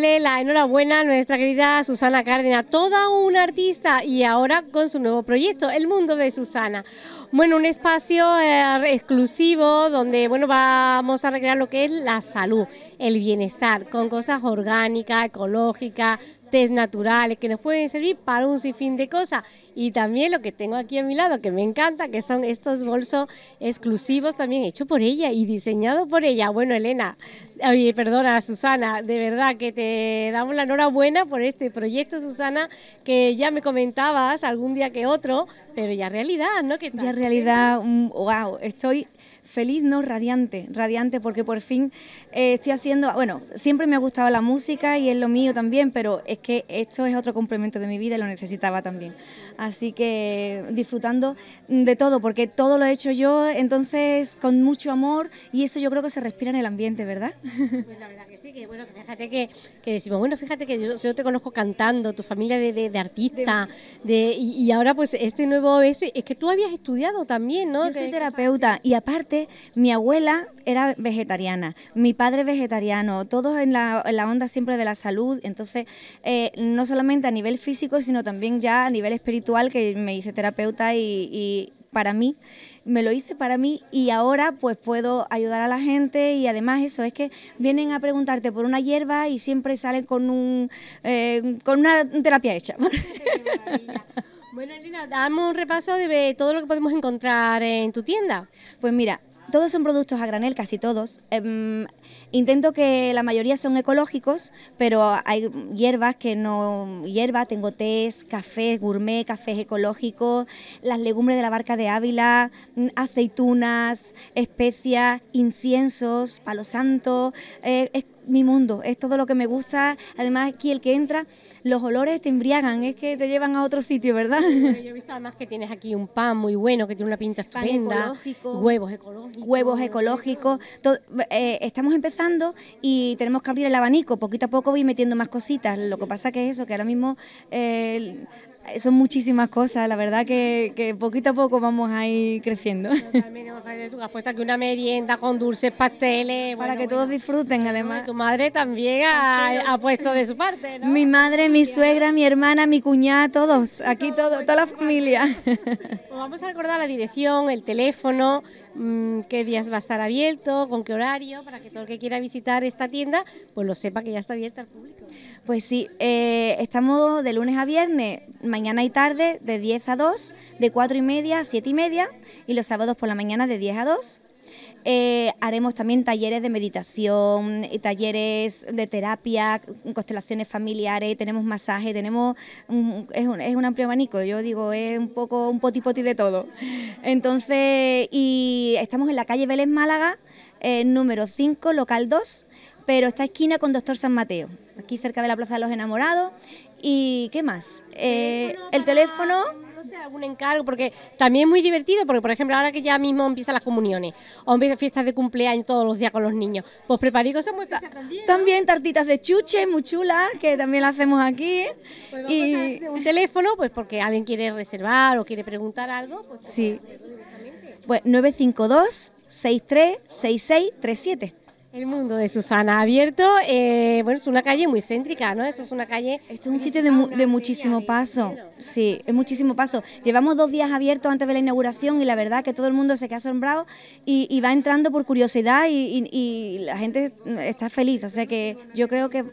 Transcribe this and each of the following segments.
La enhorabuena a nuestra querida Susana Cárdenas, toda una artista y ahora con su nuevo proyecto, El Mundo de Susana. Bueno, un espacio eh, exclusivo donde bueno vamos a recrear lo que es la salud, el bienestar, con cosas orgánicas, ecológicas, test naturales que nos pueden servir para un sinfín de cosas. Y también lo que tengo aquí a mi lado, que me encanta, que son estos bolsos exclusivos también hechos por ella y diseñados por ella. Bueno, Elena, oye, perdona, Susana, de verdad que te damos la enhorabuena por este proyecto, Susana, que ya me comentabas algún día que otro, pero ya realidad, ¿no? ¿Qué Ya realidad, wow, estoy feliz, no radiante, radiante porque por fin eh, estoy haciendo, bueno, siempre me ha gustado la música y es lo mío también, pero es que esto es otro complemento de mi vida y lo necesitaba también. Así que disfrutando de todo, porque todo lo he hecho yo, entonces con mucho amor y eso yo creo que se respira en el ambiente, ¿verdad? Pues la verdad sí, que bueno, fíjate que, decimos, bueno, fíjate que yo, te conozco cantando, tu familia de, de, artista, de, y, ahora pues este nuevo eso, es que tú habías estudiado también, ¿no? Yo soy terapeuta y aparte mi abuela era vegetariana, mi padre vegetariano, todos en la, onda siempre de la salud, entonces eh, no solamente a nivel físico, sino también ya a nivel espiritual, que me hice terapeuta y, para mí, me lo hice para mí y ahora pues puedo ayudar a la gente y además eso es que vienen a preguntarte por una hierba y siempre salen con un eh, con una terapia hecha. Bueno, Elena, damos un repaso de todo lo que podemos encontrar en tu tienda. Pues mira, todos son productos a granel, casi todos. Em, intento que la mayoría son ecológicos, pero hay hierbas que no... Hierba, tengo tés, café gourmet, cafés ecológicos, las legumbres de la barca de Ávila, aceitunas, especias, inciensos, palo santo... Eh, mi mundo, es todo lo que me gusta. Además, aquí el que entra, los olores te embriagan, es que te llevan a otro sitio, ¿verdad? Yo he visto además que tienes aquí un pan muy bueno, que tiene una pinta estupenda, huevos ecológicos. Huevos ecológicos. Eh, estamos empezando y tenemos que abrir el abanico, poquito a poco voy metiendo más cositas. Lo que pasa que es eso, que ahora mismo eh, son muchísimas cosas, la verdad que, poquito a poco vamos a ir creciendo. También has puesto aquí una merienda con dulces, pasteles. Para que todos disfruten, además. Tu madre también ha, puesto de su parte, ¿no? Mi madre, mi suegra, mi hermana, mi cuñada, todos, aquí todo, toda la familia. Pues vamos a recordar la dirección, el teléfono, mm, qué días va a estar abierto, con qué horario, para que todo el que quiera visitar esta tienda, pues lo sepa que ya está abierta al público. Pues sí, eh, estamos de lunes a viernes, mañana y tarde, de 10 a 2, de 4 y media a 7 y media, y los sábados por la mañana de 10 a 2. Eh, haremos también talleres de meditación, eh, talleres de terapia, constelaciones familiares, tenemos masaje, tenemos es, un, es un amplio abanico, yo digo, es un poco un poti poti de todo. Entonces, y estamos en la calle Vélez Málaga, número 5, local 2, pero está esquina con Doctor San Mateo, aquí cerca de la Plaza de los Enamorados. ¿Y qué más? Eh, el teléfono no sé, algún encargo, porque también es muy divertido, porque por ejemplo ahora que ya mismo empiezan las comuniones, o empiezan fiestas de cumpleaños todos los días con los niños, pues preparé cosas muy especiales también. También tartitas de chuche, muy chulas, que también las hacemos aquí. Pues y un teléfono, pues porque alguien quiere reservar o quiere preguntar algo, pues sí. Pues 952 636637. El mundo de Susana abierto, eh, bueno, es una calle muy céntrica, ¿no? Eso es una calle... Esto es un sitio de, muchísimo paso, sí, es muchísimo paso. Llevamos dos días abiertos antes de la inauguración y la verdad que todo el mundo se queda asombrado y, va entrando por curiosidad y, la gente está feliz, o sea que yo creo que,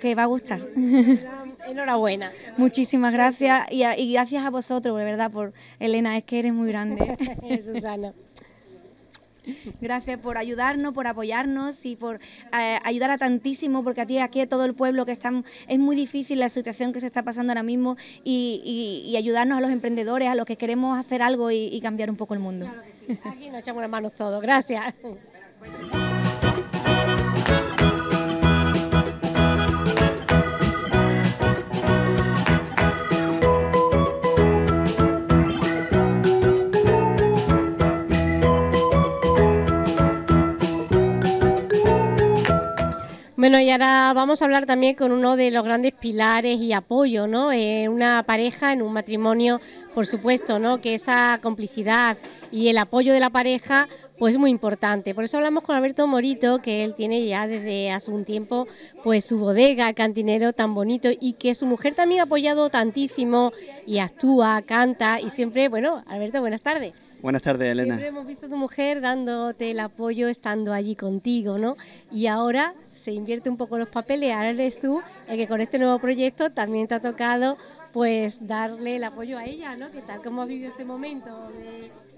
que va a gustar. Enhorabuena. Muchísimas gracias y, y gracias a vosotros, de verdad, por Elena, es que eres muy grande. Susana. Gracias por ayudarnos, por apoyarnos y por eh, ayudar a tantísimo, porque a ti, aquí, a todo el pueblo que están, es muy difícil la situación que se está pasando ahora mismo y, ayudarnos a los emprendedores, a los que queremos hacer algo y, cambiar un poco el mundo. Aquí nos echamos las manos todos. Gracias. Bueno, y ahora vamos a hablar también con uno de los grandes pilares y apoyo, ¿no? Eh, una pareja en un matrimonio, por supuesto, ¿no? Que esa complicidad y el apoyo de la pareja, pues es muy importante. Por eso hablamos con Alberto Morito, que él tiene ya desde hace un tiempo, pues su bodega, el cantinero tan bonito y que su mujer también ha apoyado tantísimo y actúa, canta y siempre, bueno, Alberto, buenas tardes. Buenas tardes, Elena. Siempre hemos visto a tu mujer dándote el apoyo, estando allí contigo, ¿no? Y ahora se invierte un poco los papeles, ahora eres tú el que con este nuevo proyecto también te ha tocado pues darle el apoyo a ella, ¿no? Que tal como ha vivido este momento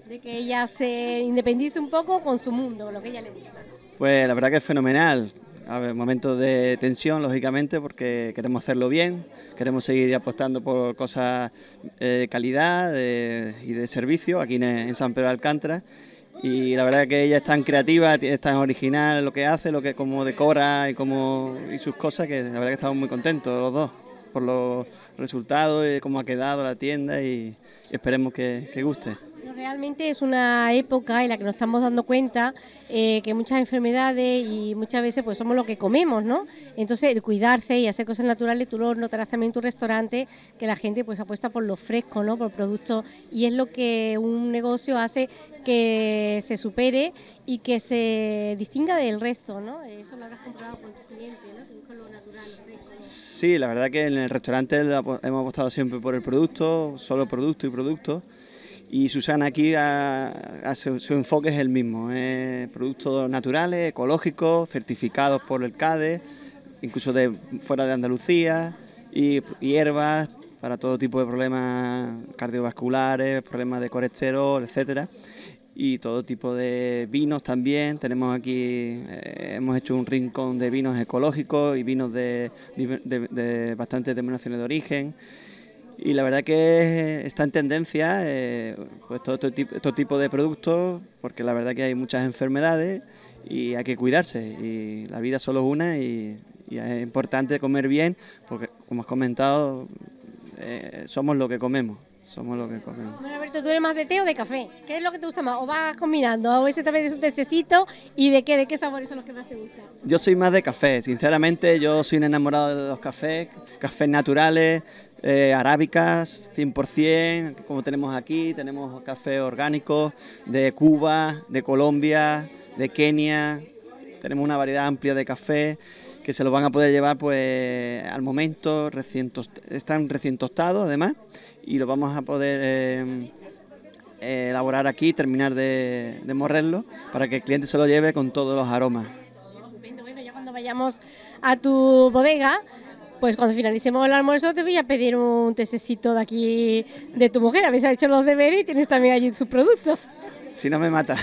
de, que ella se independice un poco con su mundo, lo que ella le gusta. Pues la verdad que es fenomenal. A ver, momentos de tensión, lógicamente, porque queremos hacerlo bien, queremos seguir apostando por cosas de calidad y de servicio aquí en, San Pedro de Alcántara. Y la verdad que ella es tan creativa, es tan original lo que hace, lo que como decora y sus cosas, que la verdad que estamos muy contentos los dos por los resultados y cómo ha quedado la tienda y, esperemos que guste. Realmente es una época en la que nos estamos dando cuenta eh, que muchas enfermedades y muchas veces pues somos lo que comemos, ¿no? Entonces el cuidarse y hacer cosas naturales, tú lo notarás también en tu restaurante, que la gente pues apuesta por lo fresco, ¿no? Por productos y es lo que un negocio hace que se supere y que se distinga del resto, ¿no? Eso lo habrás comprobado con tus clientes, ¿no? Lo natural. Sí, la verdad que en el restaurante hemos apostado siempre por el producto, solo producto y producto y Susana aquí su, enfoque es el mismo, productos naturales, ecológicos, certificados por el CADE, incluso de fuera de Andalucía, y, hierbas para todo tipo de problemas cardiovasculares, problemas de colesterol, etcétera. Y todo tipo de vinos también. Tenemos aquí, eh, hemos hecho un rincón de vinos ecológicos y vinos de, de bastantes denominaciones de origen y la verdad que está en tendencia eh, pues todo, este tipo, tipo de productos porque la verdad que hay muchas enfermedades y hay que cuidarse y la vida solo es una y, es importante comer bien porque como has comentado eh, somos lo que comemos. Somos lo que comemos. Bueno, Alberto, ¿tú eres más de té o de café? ¿Qué es lo que te gusta más? ¿O vas combinando? ¿O ese también es un techecito? ¿Y de qué, de qué sabores son los que más te gustan? Yo soy más de café, sinceramente yo soy un enamorado de los cafés, cafés naturales, eh, arábicas 100%, como tenemos aquí, tenemos café orgánico de Cuba, de Colombia, de Kenia, tenemos una variedad amplia de café que se lo van a poder llevar pues al momento, recién están recién tostados además y lo vamos a poder eh, eh, elaborar aquí, terminar de, de morrerlo para que el cliente se lo lleve con todos los aromas. Estupendo, bueno, ya cuando vayamos a tu bodega pues cuando finalicemos el almuerzo te voy a pedir un tesecito de aquí de tu mujer. Habéis hecho los deberes y tienes también allí sus productos. Si no me mata.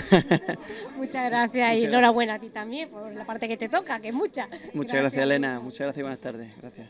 Muchas gracias y enhorabuena a ti también por la parte que te toca, que es mucha. Muchas gracias, gracias Elena. Muchas gracias y buenas tardes. Gracias.